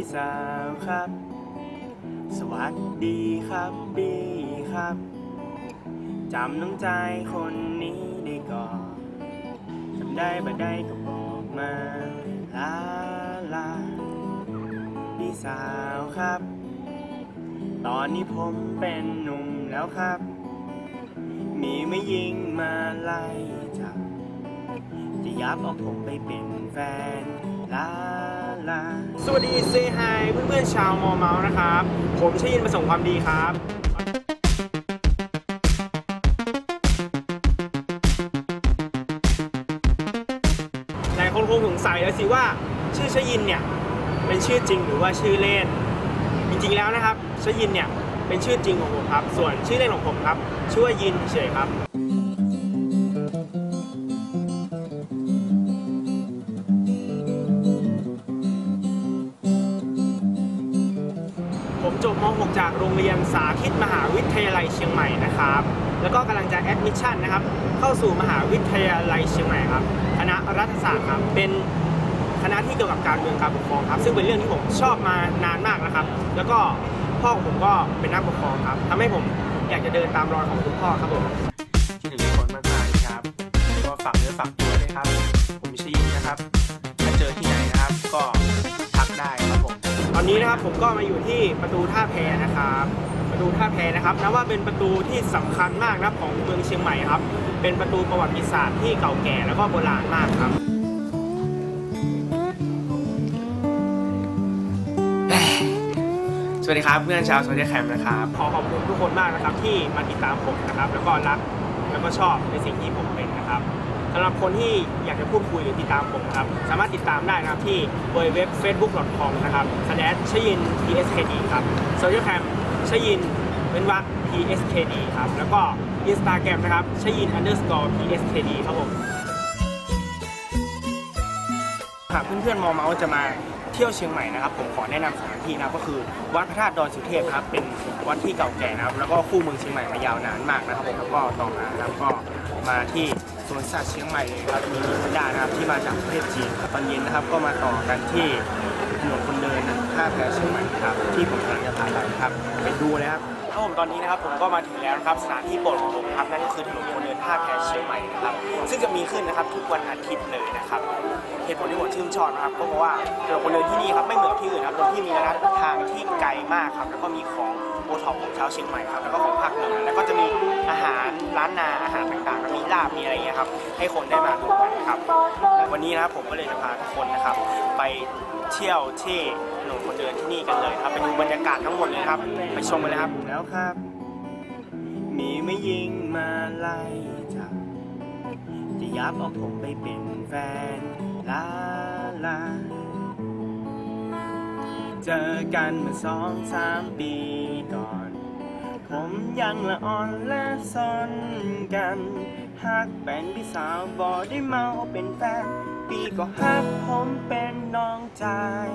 พี่สาวครับ สวัสดีครับดีครับจำน้องใจคนนี้ได้ก่อนจำได้บ่ได้ก็บอกมาลาลาพี่สาวครับ ตอนนี้ผมเป็นหนุ่มแล้วครับ มีไม่ยิงมาไล่จับ จะยับเอาผมไปเป็นแฟน สวัสดีเซฮายเพื่อนๆชาวมอเมาส์นะครับ ผมชื่อยินประสงค์ความดีครับหลายคนคงสงสัยแล้วสิว่าชื่อชยินเนี่ยเป็นชื่อจริงหรือว่าชื่อเล่น จริงๆแล้วนะครับชยินเนี่ยเป็นชื่อจริงของผมครับ ส่วนชื่อเล่นของผมครับชื่อว่ายินเฉยครับ ผมจบม .6 จากโรงเรียนสาธิตมหาวิทยาลัยเชียงใหม่นะครับ แล้วก็กำลังจะ admission นะครับ เข้าสู่มหาวิทยาลัยเชียงใหม่ครับ คณะรัฐศาสตร์ครับ เป็นคณะที่เกี่ยวกับการเมืองการปกครองครับ ซึ่งเป็นเรื่องที่ผมชอบมานานมากนะครับ แล้วก็พ่อผมก็เป็นนักปกครองครับทำให้ผมอยากจะเดินตามรอยของคุณพ่อครับผมที่หนึ่งคนมากๆครับ ก็ฝากเนื้อฝากตัวด้วยครับ ผมชีนะครับ ถ้าเจอที่ไหนนะครับก็ อนนี้นะครับผมก็มาอยู่ที่ประตูท่าแพนะครับ ประตูท่าแพนะครับนับว่าเป็นประตูที่สำคัญมากนะครับของเมืองเชียงใหม่ครับ เป็นประตูประวัติศาสตร์ที่เก่าแก่แล้วก็โบราณมากครับสวัสดีครับเพื่อนชาว Social Camp นะครับขอขอบคุณทุกคนมากนะครับที่มาติดตามผมนะครับ แล้วก็รักแล้วก็ชอบในสิ่งที่ผมเป็นนะครับ สำหรับคนที่อยากจะพูดคุยหรือติดตามผมนะครับ สามารถติดตามได้นะครับที่เว็บ facebook.com นะครับ slash ชยิน pskd ครับ Social Camp ชยินเป็นวัก pskd ครับ แล้วก็ Instagram นะครับชยิน underscore pskd ครับผมหากเพื่อนๆมอเมาจะมาเที่ยวเชียงใหม่นะครับ ผมขอแนะนำสถานที่นะครับก็คือวัดพระธาตุดอยสุเทพนะครับ เป็นวัดที่เก่าแก่นะครับ แล้วก็คู่เมืองเชียงใหม่มายาวนานมากนะครับผมแล้วก็ต่อมานะครับก็มาที่ สวนสัตว์เชียงใหม่เลยครับมีบรรดานะครับที่มาจากประเทศจีนตอนเย็นนะครับก็มาต่อกันที่ถนนคนเดินท่าแพเชียงใหม่ครับที่ผมกำลังจะพาไปครับไปดูเลยครับครับผมตอนนี้นะครับผมก็มาถึงแล้วนะครับสถานที่โปรดของผมครับนั่นก็คือถนนคนเดินท่าแพเชียงใหม่นะครับซึ่งจะมีขึ้นนะครับทุกวันอาทิตย์เลยนะครับเหตุผลที่ผมชื่นชอบนะครับก็เพราะว่าถนนคนเดินที่นี่ครับไม่เหมือนที่อื่นครับตรงที่มีระยะทางที่ไกลมากครับแล้วก็มีของโอท็อปของชาวเชียงใหม่ครับแล้วก็ของภาคเหนือแล้วก็จะมี อาหารร้านนาอาหารต่างๆมีลาบมีอะไรอย่างเงี้ยครับให้คนได้มาดูกันครับและวันนี้นะครับผมก็เลยจะพาทุกคนนะครับ ไปเที่ยวที่ถนนคนเดินที่นี่กันเลยครับไปดูบรรยากาศทั้งหมดเลยครับ ไปชมกันเลยครับแล้วครับ มีไม่ยิงมาไล่จับจะยับเอาผมไปเป็นแฟนลาลาเจอกันเมื่อสองสามปีก่อน ผมยังละอ่อนและซนกัน หากแป็นพี่สาวบอได้เมาเป็นแฟน ปีก็ฮักผมเป็นน้องชาย